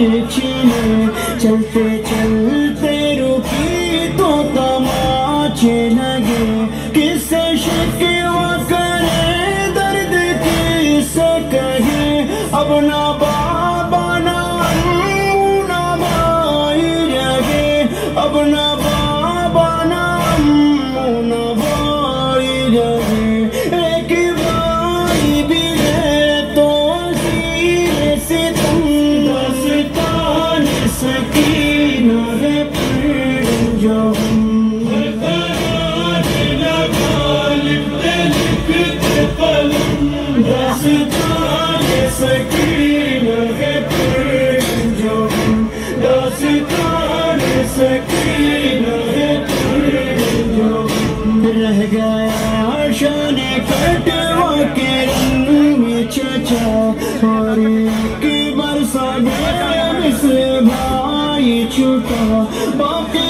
چھینے چلتے چلتے رکی تو تماچے لگے کس سے شکوا کرے درد کس سے کہے اب نہ رہ گیا چچا اور ایک برسا گیا بھائی چھٹا باقی